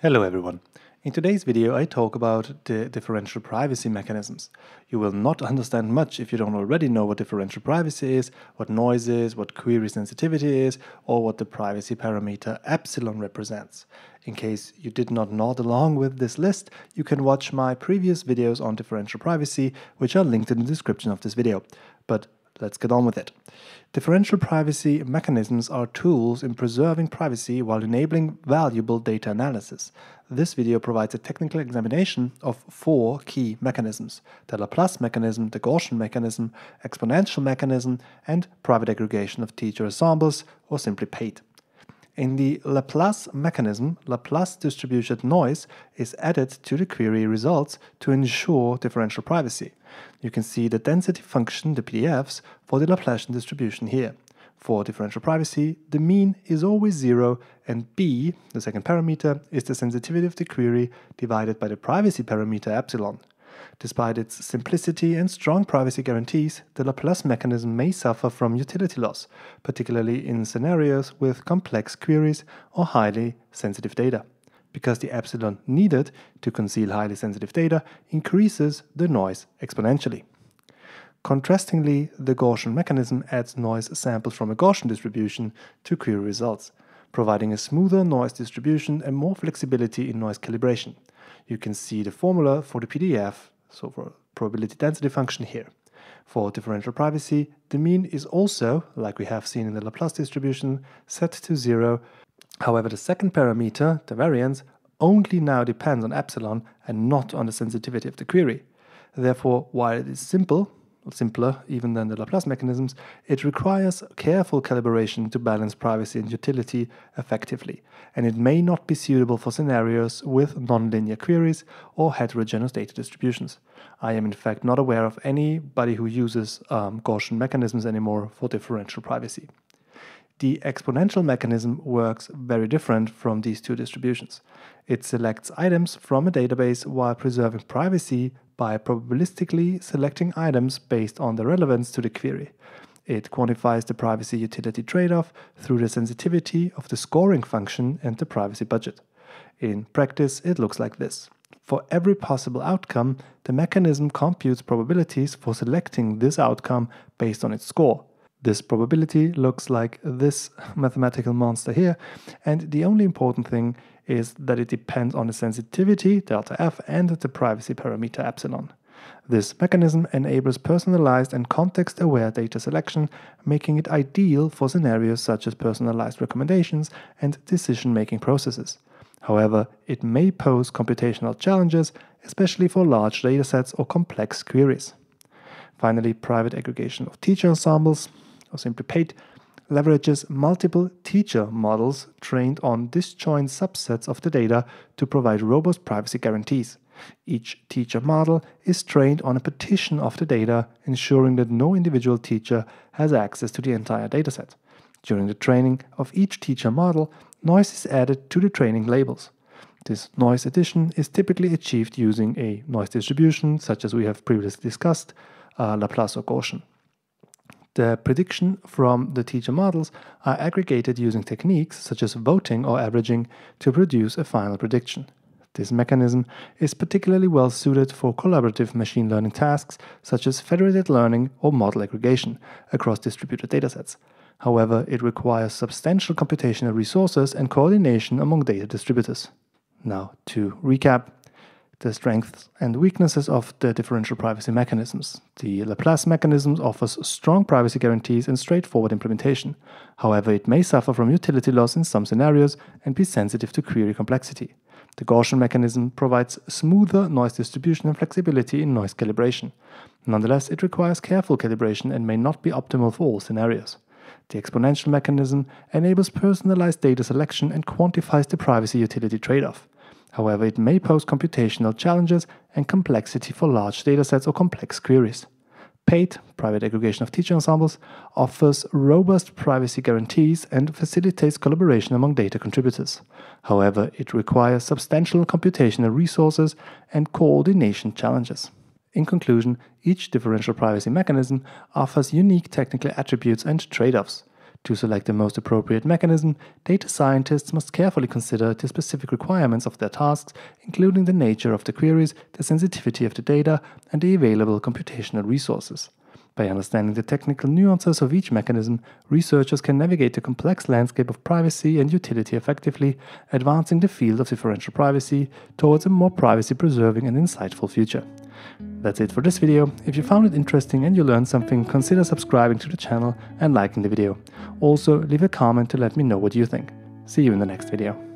Hello everyone. In today's video I talk about the differential privacy mechanisms. You will not understand much if you don't already know what differential privacy is, what noise is, what query sensitivity is, or what the privacy parameter epsilon represents. In case you did not nod along with this list, you can watch my previous videos on differential privacy, which are linked in the description of this video. But Let's get on with it. Differential privacy mechanisms are tools in preserving privacy while enabling valuable data analysis. This video provides a technical examination of four key mechanisms the Laplace mechanism, the Gaussian mechanism, exponential mechanism, and private aggregation of teacher ensembles, or simply PATE. In the Laplace mechanism, Laplace distributed noise is added to the query results to ensure differential privacy. You can see the density function, the PDFs, for the Laplacian distribution here. For differential privacy, the mean is always zero, and b, the second parameter, is the sensitivity of the query divided by the privacy parameter epsilon. Despite its simplicity and strong privacy guarantees, the Laplace mechanism may suffer from utility loss, particularly in scenarios with complex queries or highly sensitive data, because the epsilon needed to conceal highly sensitive data increases the noise exponentially. Contrastingly, the Gaussian mechanism adds noise samples from a Gaussian distribution to query results, providing a smoother noise distribution and more flexibility in noise calibration. You can see the formula for the PDF so for probability density function here. For differential privacy, the mean is also, like we have seen in the Laplace distribution, set to zero. However, the second parameter, the variance, only now depends on epsilon and not on the sensitivity of the query. Therefore, while it is simple, simpler even than the Laplace mechanisms, it requires careful calibration to balance privacy and utility effectively, and it may not be suitable for scenarios with nonlinear queries or heterogeneous data distributions. I am in fact not aware of anybody who uses um, Gaussian mechanisms anymore for differential privacy. The exponential mechanism works very different from these two distributions. It selects items from a database while preserving privacy by probabilistically selecting items based on their relevance to the query. It quantifies the privacy utility trade off through the sensitivity of the scoring function and the privacy budget. In practice, it looks like this. For every possible outcome, the mechanism computes probabilities for selecting this outcome based on its score. This probability looks like this mathematical monster here, and the only important thing is that it depends on the sensitivity, delta f, and the privacy parameter epsilon. This mechanism enables personalized and context aware data selection, making it ideal for scenarios such as personalized recommendations and decision making processes. However, it may pose computational challenges, especially for large datasets or complex queries. Finally, private aggregation of teacher ensembles or simply PATE, leverages multiple teacher models trained on disjoint subsets of the data to provide robust privacy guarantees. Each teacher model is trained on a partition of the data, ensuring that no individual teacher has access to the entire dataset. During the training of each teacher model, noise is added to the training labels. This noise addition is typically achieved using a noise distribution, such as we have previously discussed, uh, Laplace or Gaussian. The prediction from the teacher models are aggregated using techniques such as voting or averaging to produce a final prediction. This mechanism is particularly well suited for collaborative machine learning tasks such as federated learning or model aggregation across distributed datasets. However, it requires substantial computational resources and coordination among data distributors. Now, to recap, the strengths and weaknesses of the differential privacy mechanisms. The Laplace mechanism offers strong privacy guarantees and straightforward implementation. However, it may suffer from utility loss in some scenarios and be sensitive to query complexity. The Gaussian mechanism provides smoother noise distribution and flexibility in noise calibration. Nonetheless, it requires careful calibration and may not be optimal for all scenarios. The exponential mechanism enables personalized data selection and quantifies the privacy utility trade off. However, it may pose computational challenges and complexity for large datasets or complex queries. PATE, private aggregation of teacher ensembles, offers robust privacy guarantees and facilitates collaboration among data contributors. However, it requires substantial computational resources and coordination challenges. In conclusion, each differential privacy mechanism offers unique technical attributes and trade offs. To select the most appropriate mechanism, data scientists must carefully consider the specific requirements of their tasks, including the nature of the queries, the sensitivity of the data, and the available computational resources. By understanding the technical nuances of each mechanism, researchers can navigate the complex landscape of privacy and utility effectively, advancing the field of differential privacy towards a more privacy preserving and insightful future. That's it for this video. If you found it interesting and you learned something, consider subscribing to the channel and liking the video. Also, leave a comment to let me know what you think. See you in the next video.